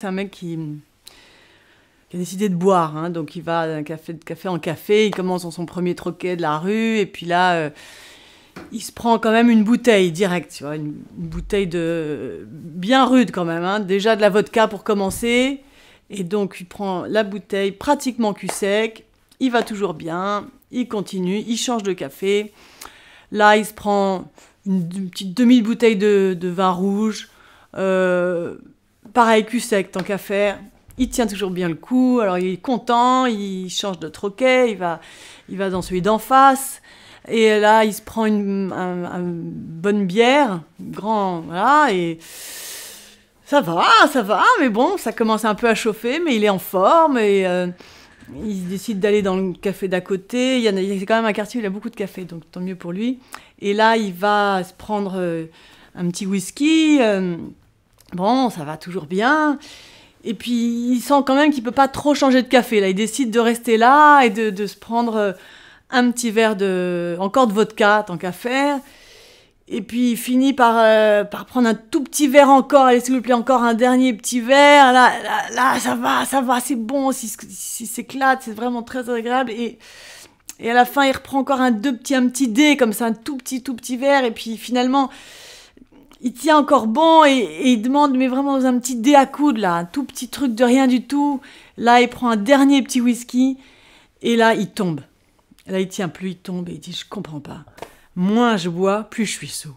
C'est un mec qui, a décidé de boire, hein. donc il va d'un café, de café en café, il commence dans son premier troquet de la rue, et puis là, euh, il se prend quand même une bouteille direct, tu vois, une, bouteille de bien rude quand même, hein. déjà de la vodka pour commencer, et donc il prend la bouteille pratiquement cul sec, il va toujours bien, il continue, il change de café, là il se prend une, petite demi-bouteille de, de vin rouge, euh, pareil, cul sec, tant qu'à faire. Il tient toujours bien le coup, alors il est content, il change de troquet, il va, il va dans celui d'en face. Et là, il se prend une, un- un bonne bière, grand, voilà, et ça va, ça va, mais bon, ça commence un peu à chauffer, mais il est en forme, et euh, il décide d'aller dans le café d'à côté. Il y en a, il y a quand même un quartier où il y a beaucoup de café, donc tant mieux pour lui. Et là, il va se prendre euh, un petit whisky. euh, bon, ça va toujours bien. Et puis, il sent quand même qu'il peut pas trop changer de café. Là, il décide de rester là et de, se prendre euh, un petit verre de, encore de vodka, tant qu'à faire. Et puis, il finit par, euh, par prendre un tout petit verre encore. Allez, s'il vous plaît, encore un dernier petit verre. Là, là, là, ça va, ça va, c'est bon. Si, si s'éclate, c'est vraiment très agréable. Et, et à la fin, il reprend encore un, deux petits, un petit dé, comme ça, un tout petit, tout petit verre. Et puis, finalement, il tient encore bon et, il demande, mais vraiment dans un petit dé à coude, là, un tout petit truc de rien du tout. Là, il prend un dernier petit whisky et là, il tombe. Là, il tient plus, il tombe et il dit, je comprends pas. Moins je bois, plus je suis sous.